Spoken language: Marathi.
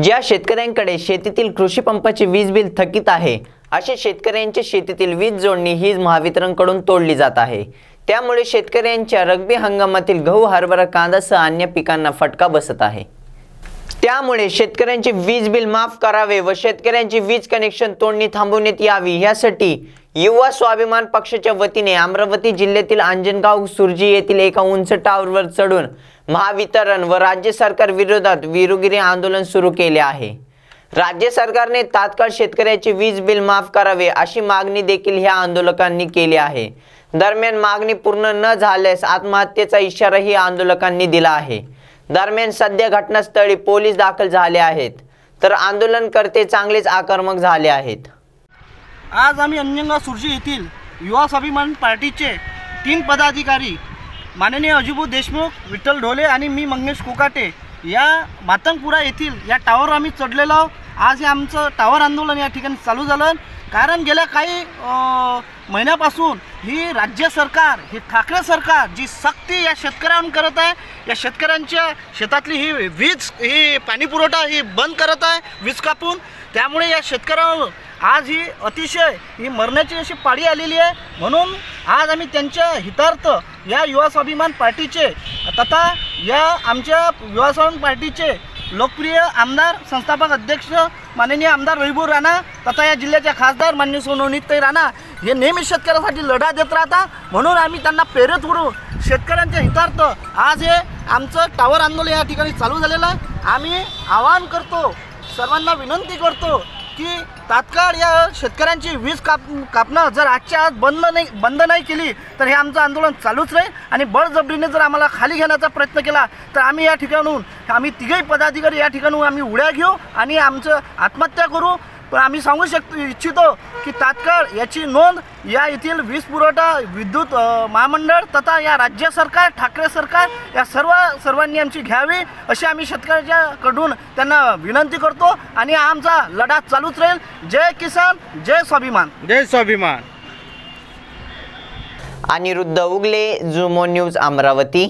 ज्या शेतकऱ्यांकडे शेतीतील कृषी पंपाचे वीज बिल थकीत आहे अशा शेतकऱ्यांच्या शेतीतील वीज जोडणी ही महावितरणकडून तोडली जात आहे. त्यामुळे शेतकऱ्यांच्या रब्बी हंगामातील गहू हरभरा कांदासह अन्य पिकांना फटका बसत आहे. त्यामुळे शेतकऱ्यांचे वीज बिल माफ करावे व शेतकऱ्यांची वीज कनेक्शन तोडणी थांबवण्यात यावी यासाठी युवा स्वाभिमान पक्षाच्या वतीने अमरावती जिल्ह्यातील अंजनगाव सुरजी येथील एका उंच टावरवर चढून महावितरण व राज्य सरकार विरोधात विरुगिरी आंदोलन सुरू केले आहे. राज्य सरकारने तात्काळ शेतकऱ्याचे वीज बिल माफ करावे अशी मागणी देखील ह्या आंदोलकांनी केली आहे. दरम्यान मागणी पूर्ण न झाल्यास आत्महत्येचा इशाराही आंदोलकांनी दिला आहे. दरम्यान सध्या घटनास्थळी पोलीस दाखल झाले आहेत. तर आंदोलनकर्ते चांगलेच आक्रमक झाले आहेत. आज आम्ही अंजनगाव सुरजी येथील युवा स्वाभिमान पार्टीचे तीन पदाधिकारी माननीय अजिबू देशमुख विठ्ठल ढोले आणि मी मंगेश कोकाटे या मातंगपुरा येथील या टावर आम्ही चढलेलो आहोत. आज हे आमचं टावर आंदोलन या ठिकाणी चालू झालं. कारण गेल्या काही महिन्यापासून ही राज्य सरकार ही ठाकरे सरकार जी सक्ती या शेतकऱ्यांवर करत आहे या शेतकऱ्यांच्या शेतातली ही वीज ही पाणी पुरवठा ही बंद करत आहे वीज कापून. त्यामुळे या शेतकऱ्यांवर आज ही अतिशय ही मरण्याची अशी पाळी आलेली आहे. म्हणून आज आम्ही त्यांच्या हितार्थ या युवा स्वाभिमान पार्टीचे तथा या आमच्या युवा स्वाभिमान पार्टीचे लोकप्रिय आमदार संस्थापक अध्यक्ष माननीय आमदार वैभव राणा तथा या जिल्ह्याच्या खासदार मान्य सोनवनीताई राणा हे नेहमी शेतकऱ्यासाठी लढा देत राहतात म्हणून आम्ही त्यांना प्रेरित करू. शेतकऱ्यांच्या हितार्थ आज हे आमचं टावर आंदोलन या ठिकाणी चालू झालेलं आहे. आम्ही आवाहन करतो सर्वांना विनंती करतो की तात्काळ या शेतकऱ्यांची वीज काप कापणं जर आजच्या आज बंद नाही बंद नाही केली तर हे आमचं आंदोलन चालूच राहील. आणि बळजबरीने जर आम्हाला खाली घेण्याचा प्रयत्न केला तर आम्ही या ठिकाणून आम्ही तिघही पदाधिकारी या ठिकाणून आम्ही उड्या घेऊ आणि आमचं आत्महत्या करू. पण आम्ही सांगू शकतो इच्छितो की तात्काळ याची नोंद या येथील वीज पुरवठा विद्युत महामंडळ तथा या राज्य सरकार ठाकरे सरकार या सर्व सर्वांनी आमची घ्यावी अशी आम्ही शेतकऱ्याच्याकडून त्यांना विनंती करतो आणि आमचा लढा चालूच राहील. जय किसान जय स्वाभिमान. जय स्वाभिमान. अनिरुद्ध उगले जुमो न्यूज अमरावती.